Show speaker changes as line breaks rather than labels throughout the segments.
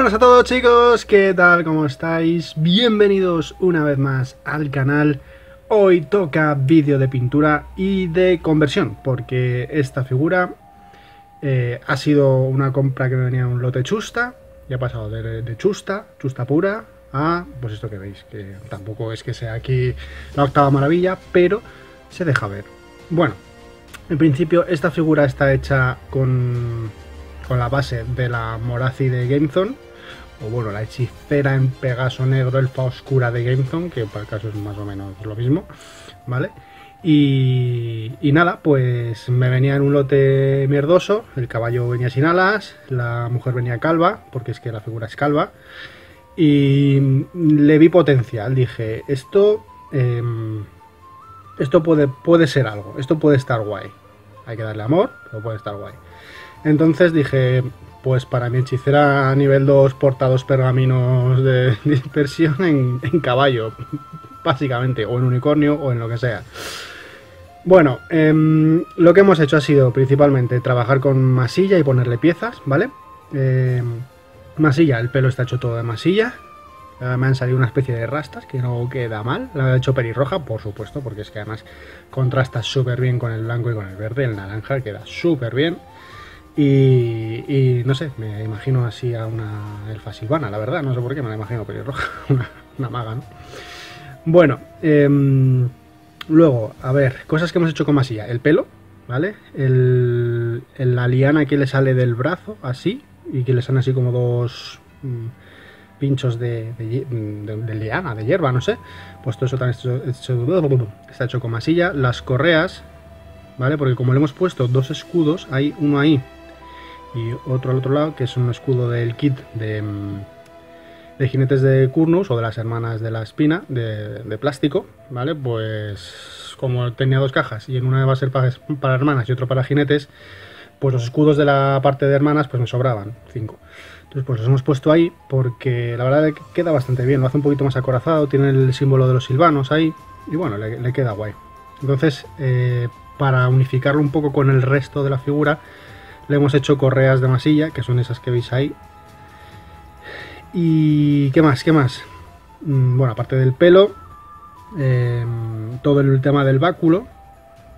Buenas a todos chicos, ¿qué tal? ¿Cómo estáis? Bienvenidos una vez más al canal. Hoy toca vídeo de pintura y de conversión, porque esta figura eh, ha sido una compra que me venía un lote chusta, y ha pasado de, de chusta, chusta pura, a pues esto que veis, que tampoco es que sea aquí la octava maravilla, pero se deja ver. Bueno, en principio esta figura está hecha con con la base de la Morazi de Gamezone, o bueno, la hechicera en Pegaso Negro, elfa oscura de Gamezone, que para caso es más o menos lo mismo, ¿vale? Y, nada, pues me venía en un lote mierdoso, el caballo venía sin alas, la mujer venía calva, porque es que la figura es calva, y le vi potencial, dije, esto, eh, esto puede, puede ser algo, esto puede estar guay, hay que darle amor, pero puede estar guay. Entonces dije, pues para mi hechicera nivel 2 porta dos pergaminos de dispersión en, caballo, básicamente, o en unicornio o en lo que sea. Bueno, eh, lo que hemos hecho ha sido principalmente trabajar con masilla y ponerle piezas, ¿vale? Eh, masilla, el pelo está hecho todo de masilla. Eh, me han salido una especie de rastas que no queda mal. La he hecho pelirroja, por supuesto, porque es que además contrasta súper bien con el blanco y con el verde. El naranja queda súper bien. Y, no sé, me imagino así a una elfa silvana, la verdad, no sé por qué me la imagino pelirroja, una, una maga, ¿no? Bueno, eh, luego, a ver, cosas que hemos hecho con masilla. El pelo, ¿vale? El, la liana que le sale del brazo, así, y que le salen así como dos mmm, pinchos de, de, de, liana, de hierba, no sé. Pues todo eso también está hecho con masilla. Las correas, ¿vale? Porque como le hemos puesto dos escudos, hay uno ahí y otro al otro lado, que es un escudo del kit de, de jinetes de Kurnus o de las hermanas de la espina de, plástico, ¿vale? Pues como tenía dos cajas y en una va a ser para, hermanas y otro para jinetes, pues los escudos de la parte de hermanas pues me sobraban, cinco. Entonces pues los hemos puesto ahí porque la verdad es que queda bastante bien, lo hace un poquito más acorazado, tiene el símbolo de los silvanos ahí y bueno, le, le queda guay. Entonces, eh, para unificarlo un poco con el resto de la figura, le hemos hecho correas de masilla, que son esas que veis ahí. Y qué más, qué más. Mm, bueno, aparte del pelo, eh, todo el tema del báculo,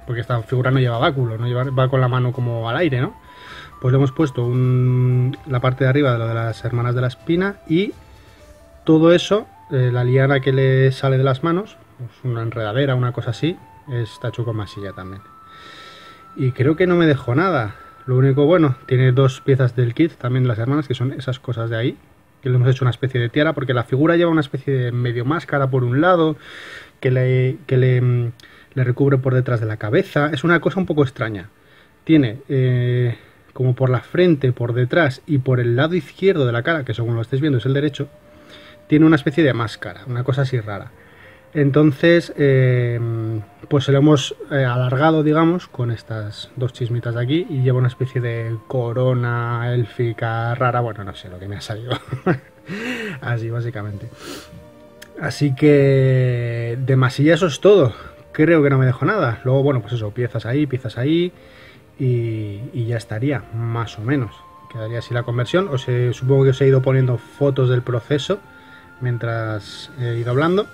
porque esta figura no lleva báculo, no lleva, va con la mano como al aire, ¿no? Pues le hemos puesto la parte de arriba de lo de las hermanas de la espina y todo eso, eh, la liana que le sale de las manos, pues una enredadera, una cosa así, está hecho con masilla también. Y creo que no me dejó nada. Lo único bueno, tiene dos piezas del kit, también las hermanas, que son esas cosas de ahí. Que le hemos hecho una especie de tiara, porque la figura lleva una especie de medio máscara por un lado, que le, que le, le recubre por detrás de la cabeza. Es una cosa un poco extraña. Tiene eh, como por la frente, por detrás y por el lado izquierdo de la cara, que según lo estáis viendo es el derecho, tiene una especie de máscara, una cosa así rara. Entonces, eh, pues se lo hemos eh, alargado, digamos, con estas dos chismitas de aquí y lleva una especie de corona élfica rara. Bueno, no sé lo que me ha salido. Así, básicamente. Así que de masilla eso es todo. Creo que no me dejo nada. Luego, bueno, pues eso, piezas ahí, piezas ahí y, ya estaría, más o menos. Quedaría así la conversión. Os supongo que os he ido poniendo fotos del proceso mientras he ido hablando.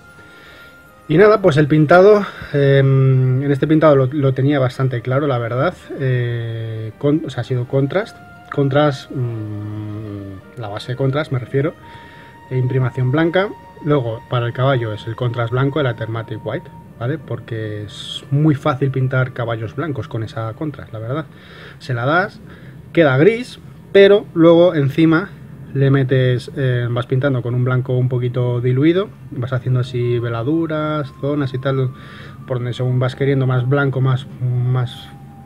Y nada, pues el pintado, eh, en este pintado lo, tenía bastante claro, la verdad. Eh, o sea, ha sido contrast. Contrast, mmm, la base de contrast me refiero. E imprimación blanca. Luego, para el caballo es el contrast blanco, el Atermatic White, ¿vale? Porque es muy fácil pintar caballos blancos con esa contrast, la verdad. Se la das, queda gris, pero luego encima le metes, eh, vas pintando con un blanco un poquito diluido, vas haciendo así veladuras, zonas y tal, por donde según vas queriendo más blanco, más,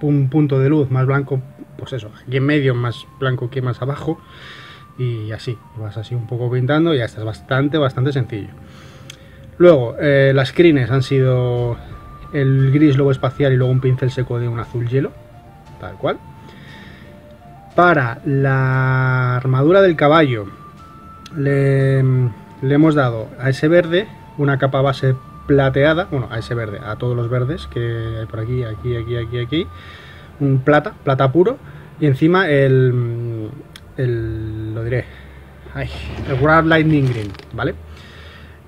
un punto de luz, más blanco, pues eso, aquí en medio más blanco que más abajo, y así, vas así un poco pintando y ya está, es bastante, bastante sencillo. Luego, eh, las crines han sido el gris lobo espacial y luego un pincel seco de un azul hielo, tal cual. Para la armadura del caballo le, hemos dado a ese verde una capa base plateada, bueno, a ese verde, a todos los verdes que hay por aquí, aquí, aquí, aquí, aquí, un plata, plata puro, y encima el, el lo diré, el War Lightning Green, ¿vale?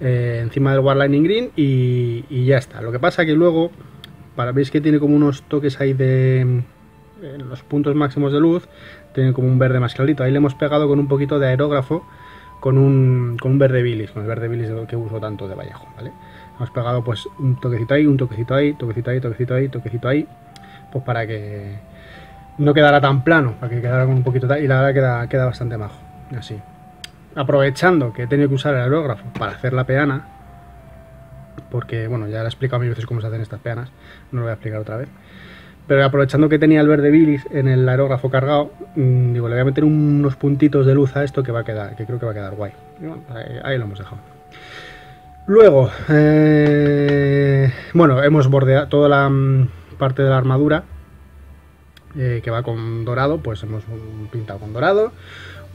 Eh, encima del War Lightning Green y, ya está. Lo que pasa que luego, para veis que tiene como unos toques ahí de en los puntos máximos de luz, tiene como un verde más clarito. Ahí le hemos pegado con un poquito de aerógrafo con un, con un verde bilis, con el verde bilis que uso tanto de Vallejo, ¿vale? Hemos pegado pues un toquecito ahí, un toquecito ahí, toquecito ahí, toquecito ahí, toquecito ahí, pues para que no quedara tan plano, para que quedara con un poquito y la verdad queda, queda bastante majo, así. Aprovechando que he tenido que usar el aerógrafo para hacer la peana, porque bueno, ya le he explicado mil veces cómo se hacen estas peanas, no lo voy a explicar otra vez. Pero aprovechando que tenía el verde bilis en el aerógrafo cargado, mm, digo, le voy a meter unos puntitos de luz a esto que va a quedar, que creo que va a quedar guay. ahí, lo hemos dejado. Luego, eh, bueno, hemos bordeado toda la mm, parte de la armadura eh, que va con dorado, pues hemos pintado con dorado,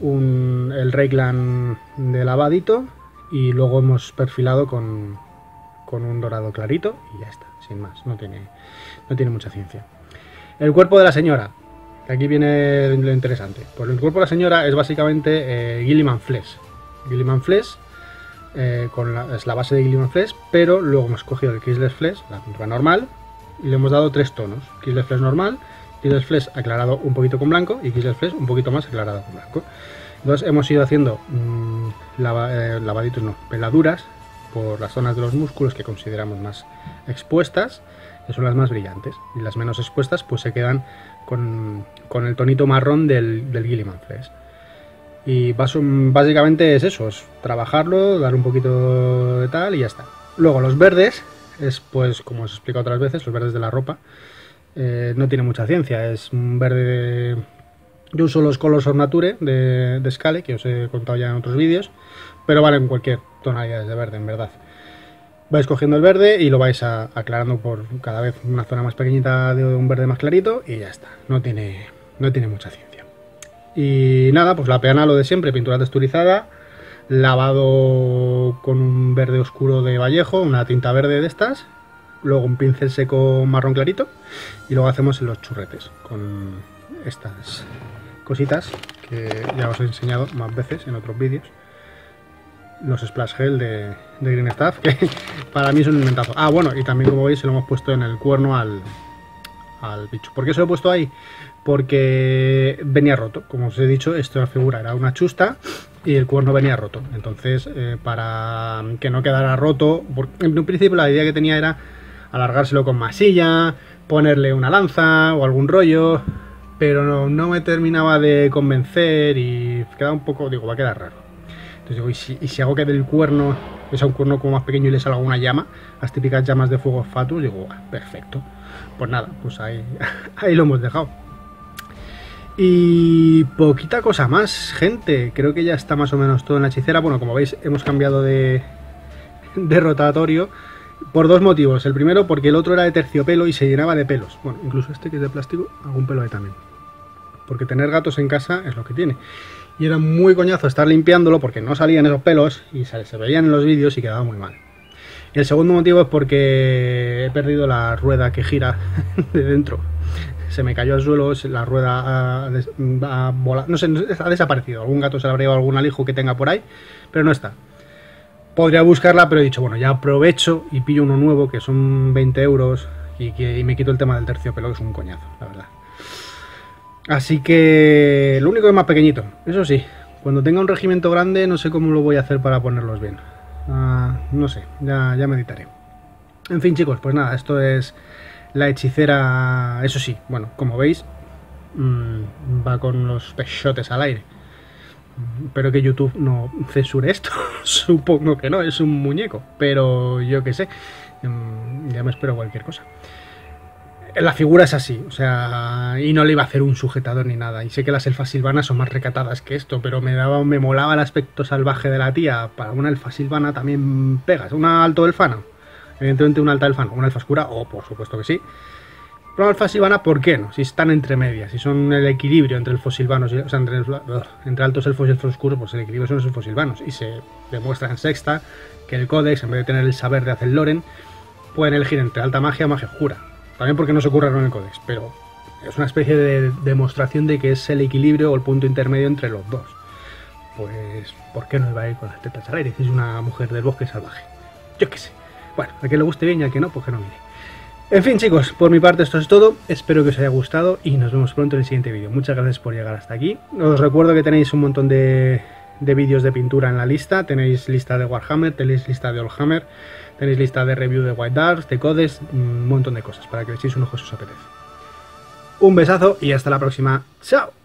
el Reikland de lavadito y luego hemos perfilado con, con un dorado clarito y ya está, sin más, no tiene, no tiene mucha ciencia. El cuerpo de la señora, que aquí viene lo interesante. Pues el cuerpo de la señora es básicamente eh, Gilliman Flesh. Gilliman Flesh, eh, es la base de Gilliman Flesh, pero luego hemos cogido el Kisles Flesh, la pintura normal, y le hemos dado tres tonos. Kisles Flesh normal, Kisles Flesh aclarado un poquito con blanco y Kisles Flesh un poquito más aclarado con blanco. Entonces hemos ido haciendo mmm, eh, lavaditos, no, peladuras por las zonas de los músculos que consideramos más expuestas son las más brillantes. Y las menos expuestas pues se quedan con, el tonito marrón del, del Gilliman Flesh. Y básicamente es eso, es trabajarlo, dar un poquito de tal y ya está. Luego los verdes, es pues como os he explicado otras veces, los verdes de la ropa, eh, no tiene mucha ciencia, es un verde... Yo uso los Colors of Nature de, de Scale, que os he contado ya en otros vídeos, pero valen cualquier tonalidad de verde, en verdad vais cogiendo el verde y lo vais aclarando por cada vez una zona más pequeñita de un verde más clarito y ya está. No tiene, no tiene mucha ciencia. Y nada, pues la peana lo de siempre, pintura texturizada, lavado con un verde oscuro de Vallejo, una tinta verde de estas, luego un pincel seco marrón clarito y luego hacemos los churretes con estas cositas que ya os he enseñado más veces en otros vídeos los splash gel de, Green Staff, que para mí es un inventazo. Ah, bueno, y también como veis se lo hemos puesto en el cuerno al, al bicho. ¿Por qué se lo he puesto ahí? Porque venía roto. Como os he dicho, esta figura era una chusta y el cuerno venía roto. Entonces, eh, para que no quedara roto, en un principio la idea que tenía era alargárselo con masilla, ponerle una lanza o algún rollo, pero no, no me terminaba de convencer y quedaba un poco, digo, va a quedar raro. ¿Y si, hago que del cuerno, es un cuerno como más pequeño y le salga una llama, las típicas llamas de fuego fatus, digo, perfecto. Pues nada, pues ahí, lo hemos dejado. Y poquita cosa más, gente. Creo que ya está más o menos todo en la hechicera. Bueno, como veis, hemos cambiado de, de rotatorio por dos motivos. El primero, porque el otro era de terciopelo y se llenaba de pelos. Bueno, incluso este que es de plástico, algún pelo ahí también. Porque tener gatos en casa es lo que tiene y era muy coñazo estar limpiándolo porque no salían esos pelos y se, veían en los vídeos y quedaba muy mal. El segundo motivo es porque he perdido la rueda que gira de dentro. Se me cayó al suelo, la rueda ha, no sé, ha desaparecido. Algún gato se le habría llevado algún alijo que tenga por ahí, pero no está. Podría buscarla, pero he dicho, bueno, ya aprovecho y pillo uno nuevo que son 20 euros y, y me quito el tema del terciopelo, que es un coñazo, la verdad. Así que lo único es más pequeñito, eso sí. Cuando tenga un regimiento grande no sé cómo lo voy a hacer para ponerlos bien. Ah, no sé, ya, ya meditaré. En fin chicos, pues nada, esto es la hechicera, eso sí, bueno, como veis, mm, va con los pechotes al aire. Espero que YouTube no censure esto. Supongo que no, es un muñeco. Pero yo qué sé. Mm, ya me espero cualquier cosa la figura es así, o sea, y no le iba a hacer un sujetador ni nada. Y sé que las elfas silvanas son más recatadas que esto, pero me daba, me molaba el aspecto salvaje de la tía. Para una elfa silvana también pegas. Una alto elfana, evidentemente una alta elfana, una elfa oscura, o oh, por supuesto que sí. Pero una elfa silvana, ¿por qué no? Si están entre medias, si son el equilibrio entre elfos silvanos, y, o sea, entre, entre altos elfos y elfos oscuros, pues el equilibrio son los elfos silvanos. Y se demuestra en sexta que el códex, en vez de tener el saber de hacer Loren, pueden elegir entre alta magia o magia oscura también porque no se ocurra en el códex, pero es una especie de demostración de que es el equilibrio o el punto intermedio entre los dos. pues ¿por qué no iba a ir con las tetas al aire? Es una mujer del bosque salvaje. Yo qué sé. Bueno, a que le guste bien y a que no, pues que no mire. En fin chicos, por mi parte esto es todo, espero que os haya gustado y nos vemos pronto en el siguiente vídeo. Muchas gracias por llegar hasta aquí. Os recuerdo que tenéis un montón de, de vídeos de pintura en la lista, tenéis lista de Warhammer, tenéis lista de Oldhammer, tenéis lista de review de White Darks, de Codes, un montón de cosas para que echéis un ojo si os apetece. Un besazo y hasta la próxima. ¡Chao!